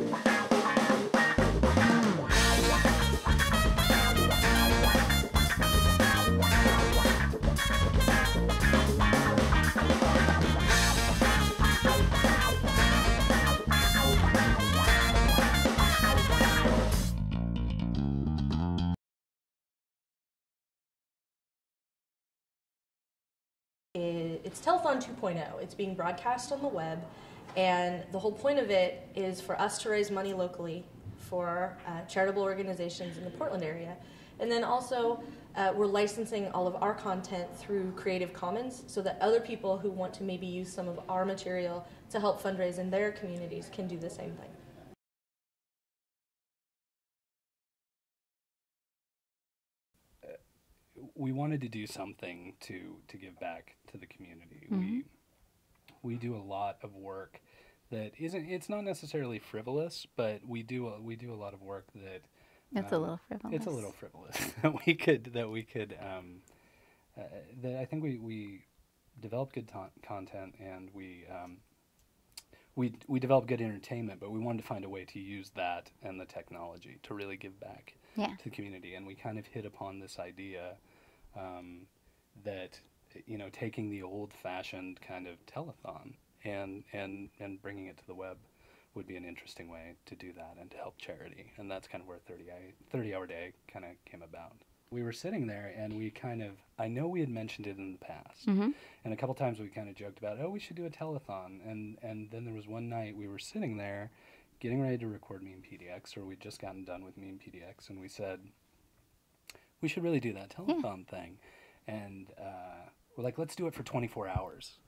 Wow. It's Telethon 2.0. It's being broadcast on the web, and the whole point of it is for us to raise money locally for uh, charitable organizations in the Portland area. And then also, uh, we're licensing all of our content through Creative Commons so that other people who want to maybe use some of our material to help fundraise in their communities can do the same thing. We wanted to do something to to give back to the community. Mm-hmm. We we do a lot of work that isn't it's not necessarily frivolous, but we do a, we do a lot of work that It's a um, little frivolous. It's a little frivolous that we could that we could um, uh, that I think we we develop good ton- content and we um, we we develop good entertainment, but we wanted to find a way to use that and the technology to really give back Yeah. to the community, and we kind of hit upon this idea um, that you know taking the old-fashioned kind of telethon and and and bringing it to the web would be an interesting way to do that and to help charity, and that's kind of where 30 i- 30 hour day kind of came about. We were sitting there and we kind of I know we had mentioned it in the past, Mhm. and a couple times we kind of joked about oh we should do a telethon, and and then there was one night we were sitting there getting ready to record me and PDX, or we'd just gotten done with me and PDX, and we said, we should really do that telethon thing. And uh, we're like, let's do it for 24 hours.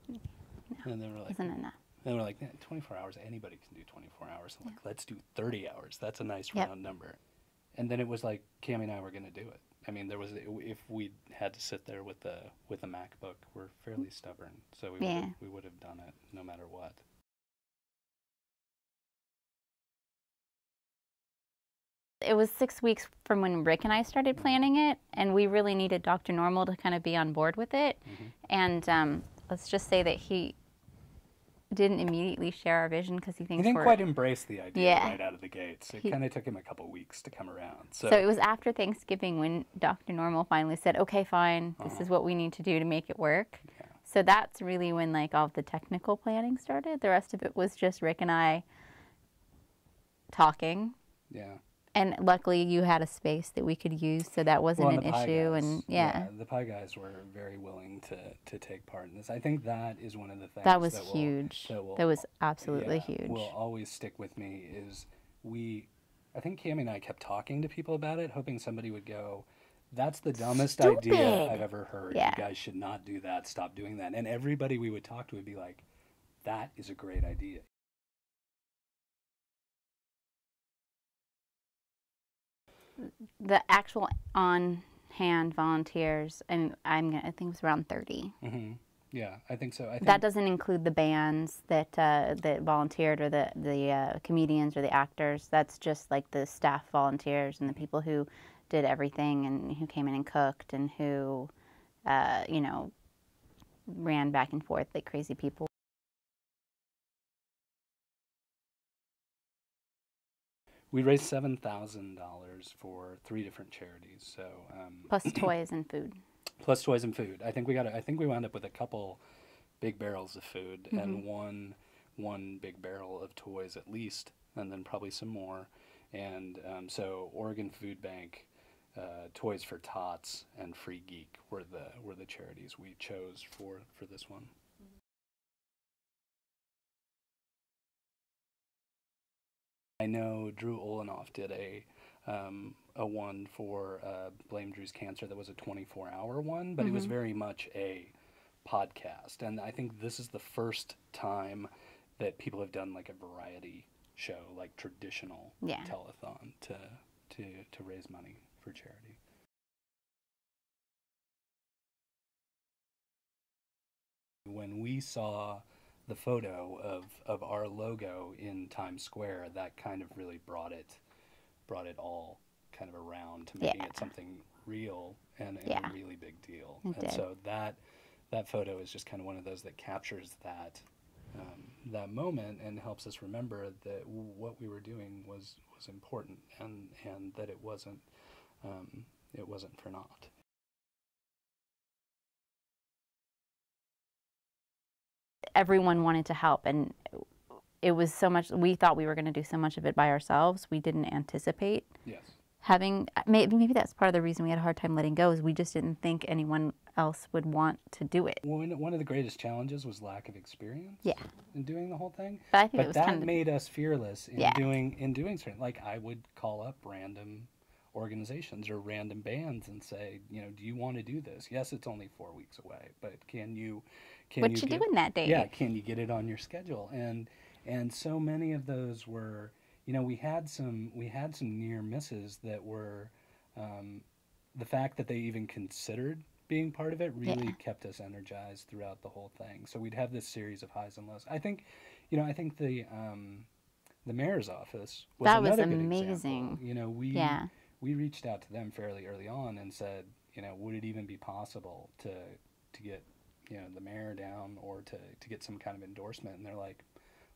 And then we're like, Isn't enough. then we're like, "Yeah, 24 hours, anybody can do 24 hours. I'm like, let's do 30 hours. That's a nice Yep. round number. And then it was like, Cami and I were going to do it. I mean, there was if we had to sit there with the with a MacBook, we're fairly stubborn, so we Yeah. would, we would have done it no matter what. It was six weeks from when Rick and I started planning it, and we really needed Dr. Normal to kind of be on board with it. Mm-hmm. And um, let's just say that he didn't immediately share our vision because he He thinks didn't we're. quite embrace the idea Yeah. right out of the gates. It He- kind of took him a couple weeks to come around. So, so it was after Thanksgiving when Dr. Normal finally said, "Okay, fine, this Uh-huh. is what we need to do to make it work." Yeah. So that's really when like all of the technical planning started. The rest of it was just Rick and I talking. yeah. And luckily, you had a space that we could use, so that wasn't Well, an issue. Guys, And yeah, the Pie Guys were very willing to, to take part in this. I think that is one of the things that was will- huge. that, will, that was absolutely yeah, huge. Will always stick with me is we. I think Cami and I kept talking to people about it, hoping somebody would go. That's the dumbest idea I've ever heard. Yeah. You guys should not do that. Stop doing that. And everybody we would talk to would be like, "That is a great idea." The actual on-hand volunteers, and I'm gonna, I think it was around 30. hmm Yeah, I think so. I think That doesn't include the bands that uh, that volunteered, or the the uh, comedians or the actors. That's just like the staff volunteers and the people who did everything and who came in and cooked and who, uh, you know, ran back and forth like crazy people. We raised seven thousand dollars for three different charities. So um, Plus toys and food. plus toys and food. I think we got. I think we wound up with a couple big barrels of food and one one big barrel of toys at least, and then probably some more. And um, so Oregon Food Bank, uh, Toys for Tots, and Free Geek were the were the charities we chose for for this one. I know Drew Olanoff did a um, a one for uh, Blame Drew's Cancer that was a 24 hour one, but it was very much a podcast. And I think this is the first time that people have done like a variety show, like traditional Yeah. telethon to, to, to raise money for charity. When we saw the photo of, of our logo in Times Square, that kind of really brought it brought it all kind of around to making Yeah. it something real and, and Yeah. a really big deal. It and did. so that that photo is just kind of one of those that captures that um, that moment and helps us remember that w- what we were doing was was important and and that it wasn't um, it wasn't for naught. Everyone wanted to help and it was so much we thought we were going to do so much of it by ourselves we didn't anticipate Yes. having maybe, maybe that's part of the reason we had a hard time letting go is we just didn't think anyone else would want to do it One, one of the greatest challenges was lack of experience. Yeah. In doing the whole thing. but i think But that kind of made us fearless in Yeah. doing in doing certain. Like I would call up random organizations or random bands and say, you know, do you want to do this? Yes, it's only four weeks away, but can you? Can what you you get, doing that day Yeah, can you get it on your schedule? And and so many of those were, you know, we had some we had some near misses that were, um, the fact that they even considered being part of it really Yeah. kept us energized throughout the whole thing. So we'd have this series of highs and lows. I think, you know, I think the um, the mayor's office was That was good example. amazing. You know, we yeah we reached out to them fairly early on and said, you know, would it even be possible to to get you know the mayor down or to to get some kind of endorsement? And they're like,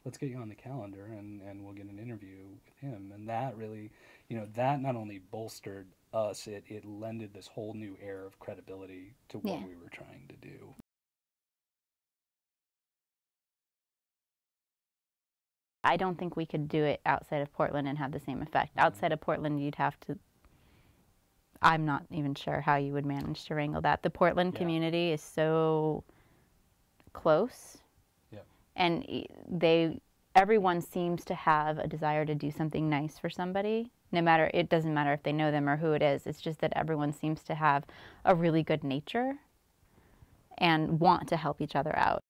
let's get you on the calendar and and we'll get an interview with him. And that really, you know, that not only bolstered us, it it lended this whole new air of credibility to what Yeah. we were trying to do. i don't think we could do it outside of portland and have the same effect mm-hmm. outside of portland you'd have to i'm not even sure how you would manage to wrangle that the portland Yeah. community is so close Yep. and they everyone seems to have a desire to do something nice for somebody no matter it doesn't matter if they know them or who it is it's just that everyone seems to have a really good nature and want to help each other out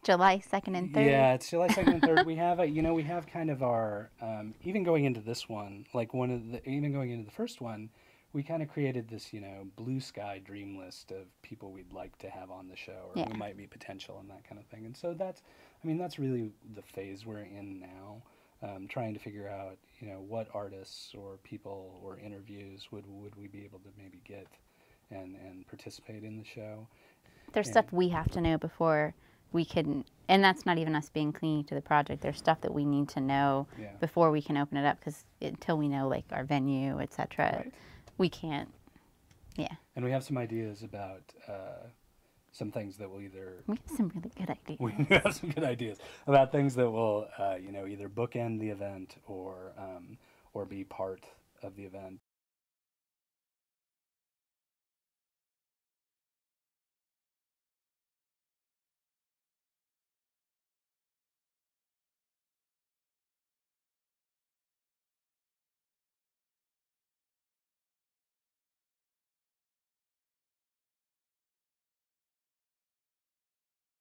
It's july 2nd and 3rd Yeah, it's July second and third. We have a, you know, we have kind of our, um, even going into this one, like one of the, even going into the first one, we kind of created this, you know, blue sky dream list of people we'd like to have on the show, or Yeah. who might be potential and that kind of thing. And so that's, I mean, that's really the phase we're in now, um, trying to figure out, you know, what artists or people or interviews would would we be able to maybe get, and and participate in the show. There's Yeah. stuff we have to know before we can, and that's not even us being clingy to the project. There's stuff that we need to know Yeah. before we can open it up because until we know like our venue, etc., Right. we can't. Yeah, And we have some ideas about uh, some things that will either we have some really good ideas. we have some good ideas about things that will uh, you know either bookend the event or um, or be part of the event